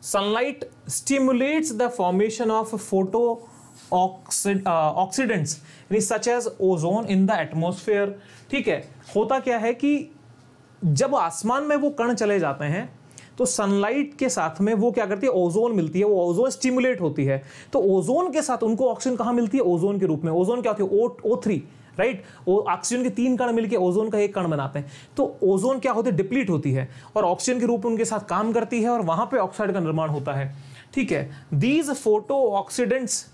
Sunlight stimulates the formation of photo oxidants यानी such as ozone in the atmosphere ठीक है? होता क्या है कि जब आसमान में वो कण चले जाते हैं तो सनलाइट के साथ में वो क्या करती है? ओजोन मिलती है। वो ओजोन स्टिमुलेट होती है। तो ओजोन के साथ उनको ऑक्सीजन कहाँ मिलती है? ओजोन के रूप में। ओजोन क्या होती है? ओ थ्री राइट ऑक्सीजन के तीन कण मिलकर ओजोन का एक कण बनाते हैं। तो ओजोन क्या होती है? डिप्लीट होती है। और ऑक्सीजन के रूप में उनके साथ काम करती है और वहाँ पे ऑक्साइड का निर्माण होता है। ठीक है? These photo oxidants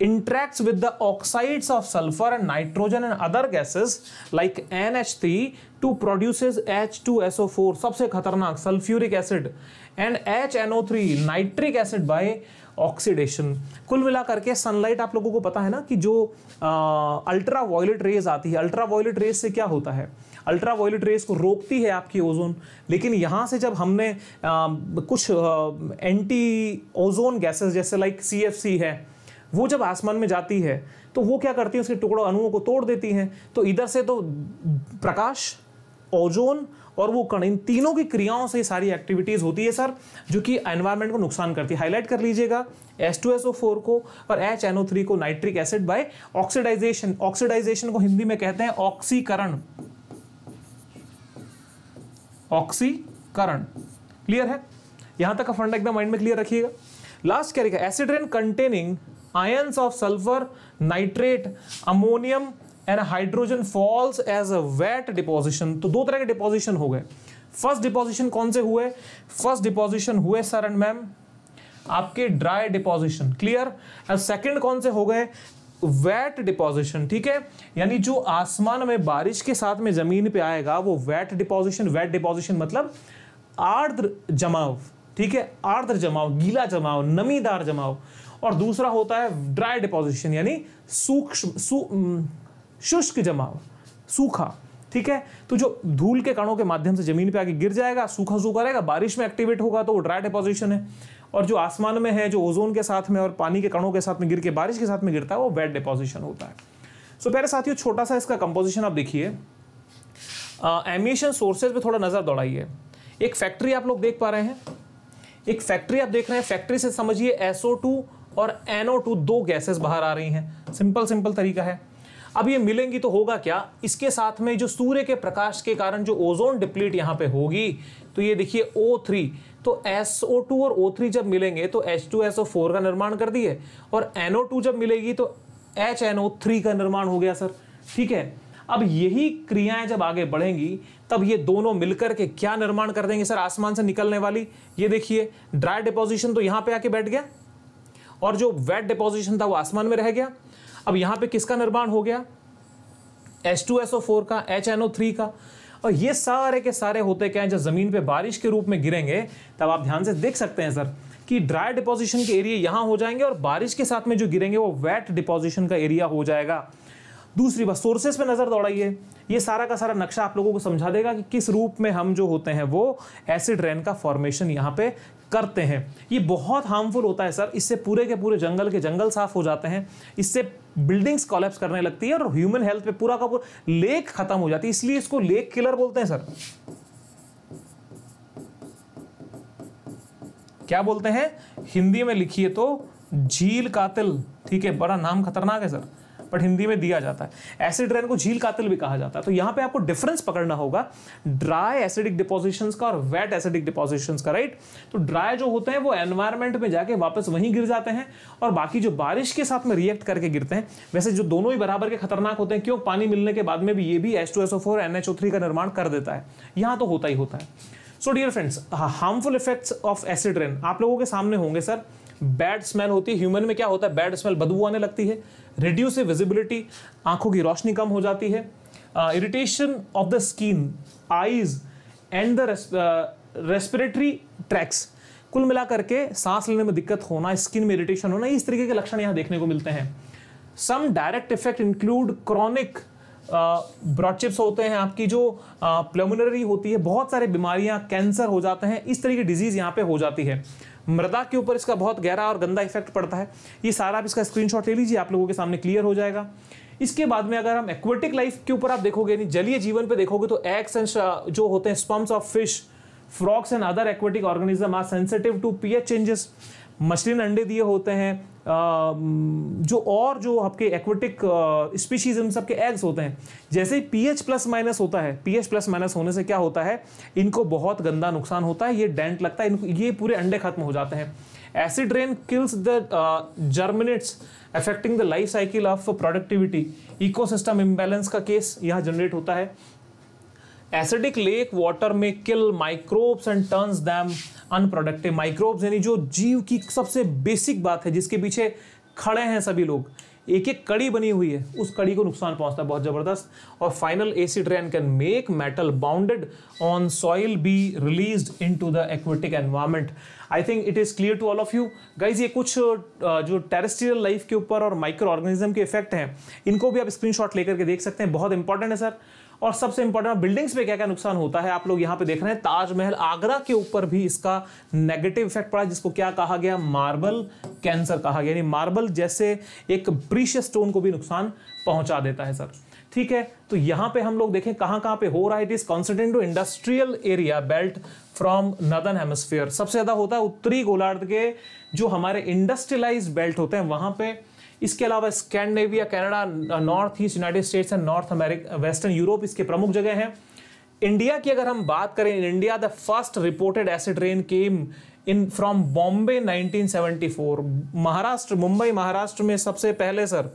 interacts with the oxides of sulfur and nitrogen and other gases like NH3 to produces H2SO4 सबसे खतरनाक sulphuric acid and HNO3 nitric acid by oxidation कुल मिलाकर के सनलाइट आप लोगों को पता है ना कि जो अल्ट्रा वायलेट रेज आती है अल्ट्रा वायलेट रेज से क्या होता है? अल्ट्रा वायलेट रेज को रोकती है आपकी ओजोन लेकिन यहाँ से जब हमने आ, कुछ आ, एंटी ओजोन गैसेस जैसे लाइक सी है वो जब आसमान में जाती है तो वो क्या करती है, उसके टुकड़ों अणुओं को तोड़ देती हैं। तो इधर से तो प्रकाश, ओजोन और वो कण, इन तीनों की क्रियाओं से सारी एक्टिविटीज़ होती है सर जो कि एनवायरमेंट को नुकसान करती है। हाईलाइट कर लीजिएगा H2SO4 को और HNO3 को nitric acid by oxidisation oxidisation को हिंदी में कहते हैं ऑक्सीकरण ऑक्सीकरण क्लियर है? यहाँ तक का फंड एकदम माइंड में क्लियर रखिएगा। लास्ट क्या लिखा acid rain containing ions of sulphur nitrate ammonium and hydrogen falls as a wet deposition तो दो तरह के डिपोजिशन हो गए। फ़र्स्ट डिपोजिशन कौन से हुए? फ़र्स्ट डिपोजिशन हुए सर एंड मैम आपके dry deposition clear and second कौन से हो गए? वेट डिपोजिशन ठीक है? यानी जो आसमान में बारिश के साथ में ज़मीन पे आएगा, वो वेट डिपोजिशन वेट डिपोजिशन मतलब आर्द्र जमाव, ठीक है? आर्द्र जमाव, गीला जमाव, नमीदार जमाव। और दूसरा होता है ड्राई डिपोजिशन यानी सूक्ष्म शुष्क जमाव सूखा ठीक है? तो जो धूल के कणों के माध्यम से ज़मीन पे आके गिर जाएगा सूखा सूखा रहेगा बारिश में एक्टिवेट होगा तो वो ड्राई डिपोजिशन है। और जो आसमान में है जो ओजोन के साथ में और पानी के कणों के साथ में गिर के बारिश के साथ में गिरता है वो वेट डिपोजिशन होता है। सो so, प्यारे साथियों छोटा सा इसका कंपोजिशन आप देखिए। एमिशन सोर्सेज पे थोड़ा नज़र दौड़ाइए। एक फैक्ट्री आप लोग देख पा रहे हैं। एक फैक्ट्री आप देख रहे हैं। फैक्ट्री से समझिए SO2 और NO2 दो गैसेस बाहर आ रही हैं। सिंपल सिंपल तरीका है। अब ये मिलेंगी तो होगा क्या? इसके साथ में जो सूर्य के प्रकाश के कारण जो ओजोन डिप्लीट यहाँ पे होगी तो ये देखिए O3 तो SO2 और O3 जब मिलेंगे तो H2SO4 का निर्माण कर दिए और NO2 जब मिलेगी तो HNO3 का निर्माण हो गया, सर। ठीक है? अब यही क्रियाएँ जब आगे बढ़ेंगी, तब ये दोनों मिलकर के क्या निर्माण कर देंगे, सर? आसमान से निकलने वाली, ये देखिए, ड्राई डिपोजिशन तो यहाँ पे आके बैठ गया। और जो वेट डिपोजिशन था वो आसमान में रह गया। अब यहाँ पे किसका निर्माण हो गया? H2SO4 का HNO3 का। और ये सारे के सारे होते क्या हैं? जब ज़मीन पे बारिश के रूप में गिरेंगे, तब आप ध्यान से देख सकते हैं, सर, कि ड्राई डिपोजिशन के एरिया यहाँ हो जाएँगे और बारिश के साथ में जो गिरेंगे, वो वेट डिपोजिशन का एरिया हो जाएगा। दूसरी बात सोर्सेस पे नज़र दौड़ाइए। ये सारा का सारा नक्शा आप लोगों को समझा देगा कि किस रूप में हम जो होते हैं, वो एसिड रेन का फॉर्मेशन यहाँ पे करते हैं। ये बहुत हार्मफुल होता है सर इससे पूरे के पूरे जंगल के जंगल साफ़ हो जाते हैं। इससे बिल्डिंग्स कॉलेप्स करने लगती है और ह्यूमन हेल्थ पे पूरा का पूरा लेक खत्म हो जाती है। इसलिए इसको लेक किलर बोलते हैं सर क्या बोलते हैं? हिंदी में लिखिए तो झील कातिल। ठीक है, बड़ा नाम खतरनाक है सर बट हिंदी में दिया जाता है। एसिड रेन को झील कातिल भी कहा जाता है। तो यहाँ पे आपको डिफरेंस पकड़ना होगा। ड्राई एसिडिक डिपोजिशन का और वेट एसिडिक डिपोजिशन का राइट तो ड्राई जो होते हैं, वो एनवायरमेंट में जाके वापस वहीं गिर जाते हैं और बाकी जो बारिश के साथ में रिएक्ट करके गिरते हैं, वैसे जो दोनों ही बराबर के खतरनाक होते हैं, क्यों? पानी मिलने के बाद में भी ये भी H two S O four N H O three का निर्माण कर देता है। यहाँ तो होता ही होता है। So dear friends harmful effects of acid rain आप लोगों के सामने होंगे सर बैड स्मेल होती है। ह्यूमन में क्या होता है? बैड स्मेल बदबू आने लगती है। रिड्यूस विजिबिलिटी आँखों की रोशनी कम हो जाती है। Irritation of the skin eyes and the respiratory tracts कुल मिलाकर के सांस लेने में दिक्कत होना स्किन में इरिटेशन होना, इस तरीके के लक्षण यहाँ देखने को मिलते हैं। Some direct effect include chronic bronchitis होते हैं आपकी जो प्लेमिनरी होती है, बहुत सारे बीमारियाँ कैंसर हो जाते हैं, इस तरह की डिज़ीज़ यहाँ पे हो जाती है। मृदा के ऊपर इसका बहुत गहरा और गंदा इफ़ेक्ट पड़ता है। ये सारा आप इसका स्क्रीनशॉट ले लीजिए, आप लोगों के सामने क्लियर हो जाएगा। इसके बाद में अगर हम एक्वेटिक लाइफ के ऊपर आप देखोगे नहीं जलीय जीवन पे देखोगे तो एग्स एंड जो होते हैं spawns of fish frogs and other aquatic organism are sensitive to pH changes मछली ने अंडे दिए होते हैं जो और जो आपके एक्वेटिक स्पीशीज इन सबके एग्स होते हैं। जैसे ही पीएच प्लस माइनस होता है पीएच प्लस माइनस होने से क्या होता है? इनको बहुत गंदा नुकसान होता है, ये डेंट लगता है, इनको, ये पूरे अंडे खत्म हो जाते हैं। Acid rain kills the germinates affecting the life cycle of productivity ecosystem imbalance का केस यहाँ जनरेट होता है। एसिडिक लेक वाटर में kill microbes and turns them unproductive microbes यानी जो जीव की सबसे बेसिक बात है, जिसके पीछे खड़े हैं सभी लोग एक एक कड़ी बनी हुई है, उस कड़ी को नुकसान पहुँचता है बहुत ज़बरदस्त। और final acid rain can make metal bounded on soil be release into the aquatic environment I think it is clear to all of you guys ये कुछ जो टेरेस्ट्रियल लाइफ के ऊपर और माइक्रो ऑर्गेनिज्म के इफ़ेक्ट हैं, इनको भी आप स्क्रीनशॉट लेकर के देख सकते हैं। बहुत इंपॉर्टेंट है सर और सबसे इंपॉर्टेंट बिल्डिंग्स पे क्या क्या नुकसान होता है, आप लोग यहाँ पे देख रहे हैं, ताजमहल आगरा के ऊपर भी इसका नेगेटिव इफ़ेक्ट पड़ा, जिसको क्या कहा गया? मार्बल कैंसर कहा गया, यानी मार्बल जैसे एक प्रीशियस स्टोन को भी नुकसान पहुँचा देता है सर ठीक है? तो यहाँ पे हम लोग देखें कहाँ कहाँ पे हो रहा है it is concentrate to industrial area belt from northern hemisphere सबसे ज़्यादा होता है उत्तरी गोलार्ध के, जो हमारे इंडस्ट्रियलाइज बेल्ट होते हैं, वहाँ पे इसके अलावा Scandinavia, Canada, north east United States and North America, western Europe, इसके प्रमुख जगह हैं। इंडिया की अगर हम बात करें, in India the first reported acid rain came in from Bombay 1974 Maharashtra, Mumbai, Maharashtra में सबसे पहले, सर,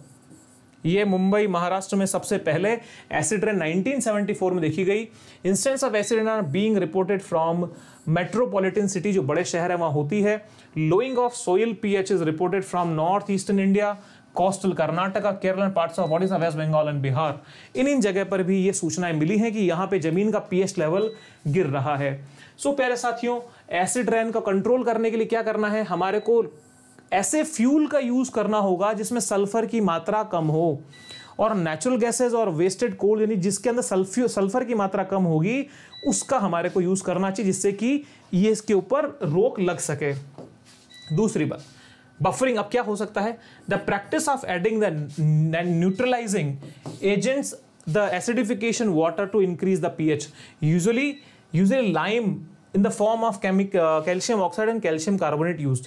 ये मुंबई, महाराष्ट्र में सबसे पहले एसिड रेन 1974 में देखी गई। Instance of acid rain are being reported from metropolitan city, जो बड़े शहर है, वहाँ होती है। Lowing of soil pH is reported from north eastern India. Coastal Karnataka Kerala parts of Odisha West Bengal and Bihar इन इन जगह पर भी ये सूचनाएँ मिली हैं कि यहाँ पे ज़मीन का पीएच लेवल गिर रहा है। सो so, प्यारे साथियों एसिड रेन का कंट्रोल करने के लिए क्या करना है? हमारे को ऐसे फ्यूल का यूज़ करना होगा जिसमें सल्फ़र की मात्रा कम हो। और नेचुरल गैसेज और वेस्टेड कोल यानी जिसके अंदर सल्फ्यू सल्फ़र की मात्रा कम होगी उसका हमारे को यूज़ करना चाहिए जिससे कि ये इसके ऊपर रोक लग सके। दूसरी बात बफरिंग अब क्या हो सकता है? The practice of adding the neutralising agents the acidification water to increase the pH usually usually lime in the form of chemic calcium oxide and calcium carbonate use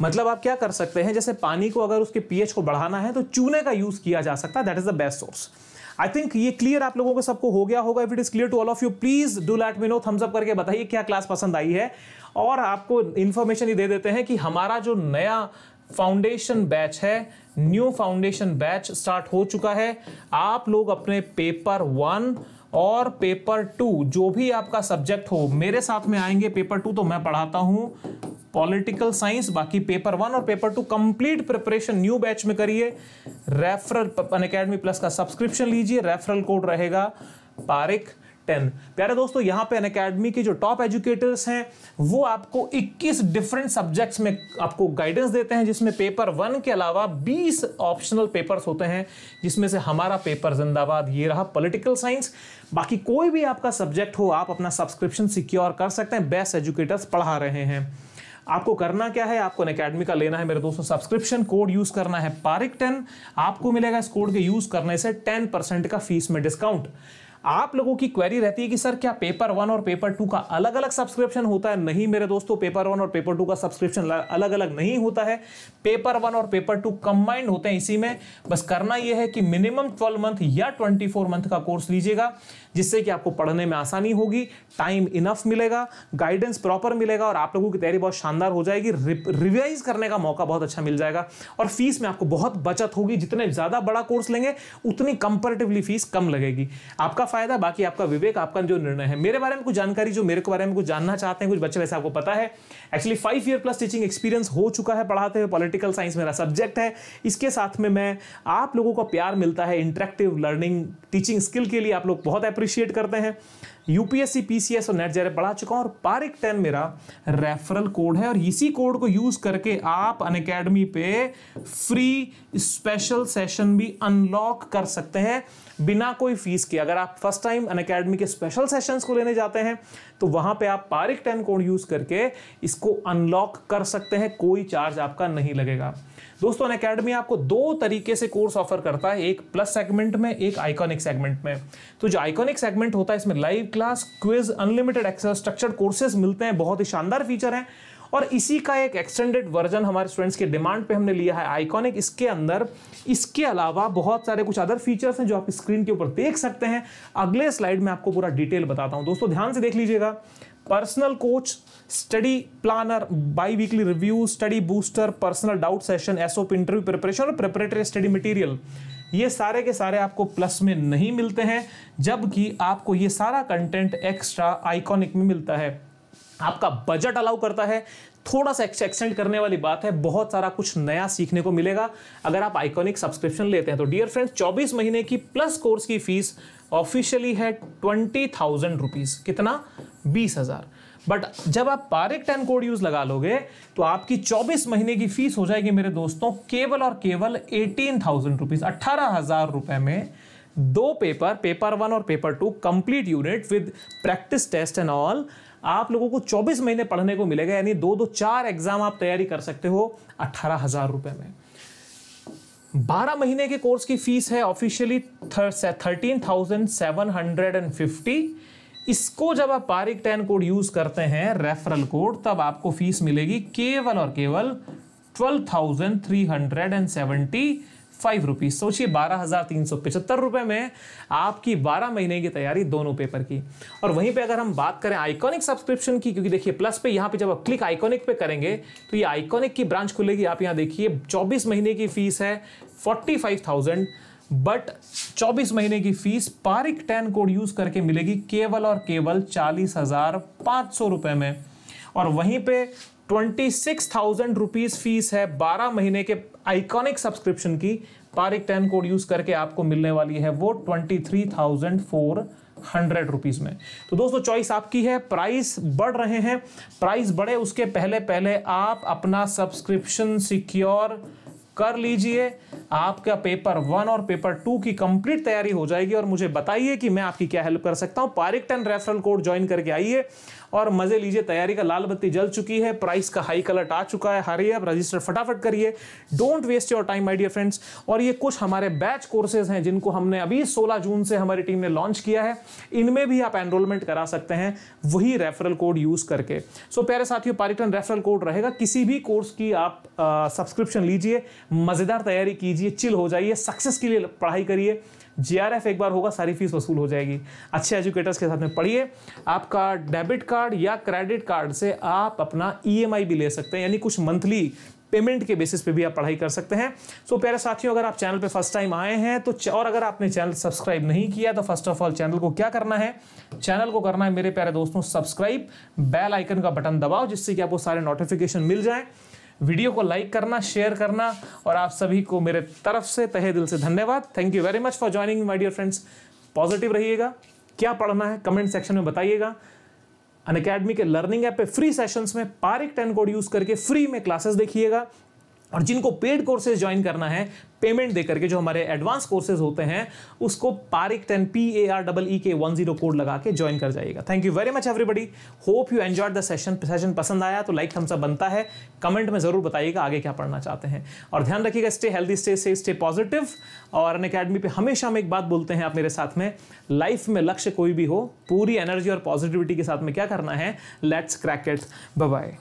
मतलब आप क्या कर सकते हैं? जैसे पानी को अगर उसके पीएच को बढ़ाना है तो चूने का यूज़ किया जा सकता है। That is the best source I think ये क्लियर आप लोगों को सबको हो गया होगा. If it is clear to all of you please do let me know thumbs up करके बताइए क्या क्लास पसंद आई है. और आपको इंफॉर्मेशन ये दे देते हैं कि हमारा जो नया फाउंडेशन बैच है न्यू फाउंडेशन बैच स्टार्ट हो चुका है. आप लोग अपने पेपर वन और पेपर टू जो भी आपका सब्जेक्ट हो, मेरे साथ में आएँगे. पेपर टू तो मैं पढ़ाता हूँ. पॉलिटिकल साइंस, बाकी पेपर वन और paper two complete preparation new batch में करिए। रेफरल अन अकेडमी प्लस का सब्सक्रिप्शन लीजिए, रेफरल कोड रहेगा पारिक टेन। प्यारे दोस्तों, यहाँ पे अन के जो टॉप एजुकेटर्स हैं, वो आपको 21 डिफरेंट सब्जेक्ट्स में आपको गाइडेंस देते हैं, जिसमें पेपर वन के अलावा 20 ऑप्शनल पेपर्स होते हैं, जिसमें से हमारा पेपर जिंदाबाद, ये रहा पॉलिटिकल साइंस बाकी कोई भी आपका सब्जेक्ट हो, आप अपना सब्सक्रिप्शन सिक्योर कर सकते हैं बेस्ट एजुकेटर्स पढ़ा रहे हैं। आपको करना क्या है? आपको अकेडमी का लेना है मेरे दोस्तों सब्सक्रिप्शन कोड यूज़ करना है पारिक टेन आपको मिलेगा इस कोड के यूज़ करने से टेन परसेंट का फ़ीस में डिस्काउंट आप लोगों की क्वेरी रहती है कि, सर, क्या पेपर वन और पेपर टू का अलग अलग सब्सक्रिप्शन होता है? नहीं मेरे दोस्तों पेपर वन और पेपर टू का सब्सक्रिप्शन अलग अलग नहीं होता है। पेपर वन और पेपर टू कंबाइंड होते हैं इसी में। बस करना यह है कि मिनिमम ट्वेल्व मंथ या ट्वेंटी फोर मंथ का कोर्स लीजिएगा। जिससे कि आपको पढ़ने में आसानी होगी टाइम इनफ मिलेगा गाइडेंस प्रॉपर मिलेगा और आप लोगों की तैयारी बहुत शानदार हो जाएगी। रिवाइज करने का मौका बहुत अच्छा मिल जाएगा और फ़ीस में आपको बहुत बचत होगी। जितने ज़्यादा बड़ा कोर्स लेंगे, उतनी कंपेरेटिवली फ़ीस कम लगेगी। आपका फ़ायदा, बाकी आपका विवेक, आपका जो निर्णय है। मेरे बारे में कुछ जानकारी, जो मेरे को बारे में कुछ जानना चाहते हैं, कुछ बच्चे वैसे आपको पता है। Actually five year plus teaching experience हो चुका है पढ़ाते हुए। पॉलिटिकल साइंस मेरा सब्जेक्ट है। इसके साथ में मैं आप लोगों को प्यार मिलता है। इंटरेक्टिव लर्निंग टीचिंग स्किल के लिए आप लोग बहुत अप्रिशिएट करते हैं। यूपीएससी पीसीएस और नेट जेरे पढ़ा चुका हूँ और पारिक टेन मेरा रेफरल कोड है और इसी कोड को यूज़ करके आप अन अकेडमी पे फ्री स्पेशल सेशन भी अनलॉक कर सकते हैं बिना कोई फ़ीस के। अगर आप फ़र्स्ट टाइम अन अकेडमी के स्पेशल सेशंस को लेने जाते हैं तो वहाँ पे आप पारिक टेन कोड यूज़ करके इसको अनलॉक कर सकते हैं, कोई चार्ज आपका नहीं लगेगा। दोस्तों अकेडमी आपको दो तरीके से कोर्स ऑफ़र करता है, एक प्लस सेगमेंट में, एक आइकॉनिक सेगमेंट में। तो जो आइकॉनिक सेगमेंट होता है, इसमें live class quiz unlimited access structured courses मिलते हैं, बहुत ही शानदार फीचर हैं। और इसी का एक एक्सटेंडेड वर्जन हमारे स्टूडेंट्स के डिमांड पे हमने लिया है आइकॉनिक इसके अंदर, इसके अलावा बहुत सारे कुछ अदर फीचर्स हैं जो आप स्क्रीन के ऊपर देख सकते हैं। अगले स्लाइड में आपको पूरा डिटेल बताता हूँ। दोस्तों, ध्यान से देख लीजिएगा। Personal coach study planner biweekly review study booster personal doubt session SOP interview preparation और प्रिपरेटरी स्टडी मटेरियल ये सारे के सारे आपको प्लस में नहीं मिलते हैं, जबकि आपको ये सारा कंटेंट एक्स्ट्रा आइकॉनिक में मिलता है। आपका बजट अलाउ करता है। थोड़ा सा एक्सटेंड करने वाली बात है, बहुत सारा कुछ नया सीखने को मिलेगा। अगर आप आइकॉनिक सब्सक्रिप्शन लेते हैं तो डियर फ्रेंड्स 24 महीने की प्लस कोर्स की फ़ीस ऑफिशियली है ट्वेंटी थाउज़ेंड रुपीज़ कितना? बीस हज़ार। बट जब आप पारिक टेन कोड यूज़ लगा लोगे तो आपकी 24 महीने की फ़ीस हो जाएगी मेरे दोस्तों, केवल और केवल एटीन थाउज़ेंड रुपीज़ अट्ठारह हज़ार रुपए में दो पेपर पेपर वन और paper two, complete unit with practice test and all. आप लोगों को 24 महीने पढ़ने को मिलेगा, यानी दो दो चार एग्ज़ाम आप तैयारी कर सकते हो अट्ठारह हज़ार रुपए में। बारह महीने के कोर्स की फ़ीस है officially thirteen thousand seven hundred and fifty इसको जब आप पारिक टेन कोड यूज़ करते हैं, रेफरल कोड, तब आपको फ़ीस मिलेगी केवल और केवल twelve thousand three hundred and seventy five rupees सोचिए बारह हज़ार तीन सौ पिछहत्तर रुपए में आपकी बारह महीने की तैयारी दोनों पेपर की। और वहीं पे अगर हम बात करें आइकॉनिक सब्सक्रिप्शन की, क्योंकि देखिए प्लस पे यहाँ पे जब आप क्लिक आइकॉनिक पे करेंगे तो ये आइकॉनिक की ब्रांच खुलेगी। आप यहाँ देखिए, चौबीस महीने की फ़ीस है फोर्टी फाइव थाउज़ेंड बट 24 महीने की fees Pareek ten code use करके मिलेगी केवल और केवल चालीस हज़ार पाँच सौ रुपए में। और वहीं पे twenty six thousand rupees fees है, बारह महीने के आइकॉनिक सब्सक्रिप्शन की पारिक टेन कोड यूज़ करके आपको मिलने वाली है वो twenty three thousand four hundred rupees में। तो दोस्तों चॉइस आपकी है प्राइस बढ़ रहे हैं। प्राइस बढ़े, उसके पहले पहले आप अपना सब्सक्रिप्शन सिक्योर कर लीजिए। आपका पेपर वन और पेपर टू की कंप्लीट तैयारी हो जाएगी और मुझे बताइए कि मैं आपकी क्या हेल्प कर सकता हूँ। Pareek ten referral code join करके आइए। और मज़े लीजिए तैयारी का लाल बत्ती जल चुकी है प्राइस का हाई कलर आ चुका है हरी अब रजिस्टर फटाफट करिए। Don't waste your time my dear friends और ये कुछ हमारे बैच कोर्सेज हैं जिनको हमने अभी 16 जून से हमारी टीम ने लॉन्च किया है। इनमें भी आप एनरोलमेंट करा सकते हैं वही रेफरल कोड यूज़ करके। सो so, प्यारे साथियों पारिटन रेफरल कोड रहेगा। किसी भी कोर्स की आप सब्सक्रिप्शन लीजिए मज़ेदार तैयारी कीजिए चिल हो जाइए सक्सेस के लिए पढ़ाई करिए। जीआरएफ एक बार होगा, सारी फ़ीस वसूल हो जाएगी। अच्छे एजुकेटर्स के साथ में पढ़िए। आपका डेबिट कार्ड या क्रेडिट कार्ड से आप अपना ईएमआई भी ले सकते हैं, यानी कुछ मंथली पेमेंट के बेसिस पे भी आप पढ़ाई कर सकते हैं। सो प्यारे साथियों, अगर आप चैनल पे फ़र्स्ट टाइम आए हैं तो और अगर आपने चैनल सब्सक्राइब नहीं किया तो फ़र्स्ट ऑफ़ ऑल चैनल को क्या करना है? चैनल को करना है, मेरे प्यारे दोस्तों सब्सक्राइब बेल आइकन का बटन दबाओ, जिससे कि आपको सारे नोटिफिकेशन मिल जाए। वीडियो को लाइक करना, शेयर करना और आप सभी को मेरे तरफ़ से तहे दिल से धन्यवाद। Thank you very much for joining my dear friends positive रहिएगा। क्या पढ़ना है? कमेंट सेक्शन में बताइएगा। अन के लर्निंग ऐप पे फ्री सेशंस में पारिक टेन कोड यूज़ करके फ्री में क्लासेस देखिएगा। और जिनको पेड कोर्सेज ज्वाइन करना है पेमेंट देकर के जो हमारे एडवांस कोर्सेज होते हैं, उसको Pareek ten P A R double E K one zero code लगा के ज्वाइन कर जाइएगा। Thank you very much everybody hope you enjoy the session session पसंद आया तो लाइक थम्स अप बनता है। कमेंट में ज़रूर बताइएगा आगे क्या पढ़ना चाहते हैं। और ध्यान रखिएगा stay healthy stay safe stay positive और अन अकेडमी पर हमेशा हम एक बात बोलते हैं आप मेरे साथ में लाइफ में लक्ष्य कोई भी हो, पूरी एनर्जी और पॉजिटिविटी के साथ में क्या करना है? Let's crack it by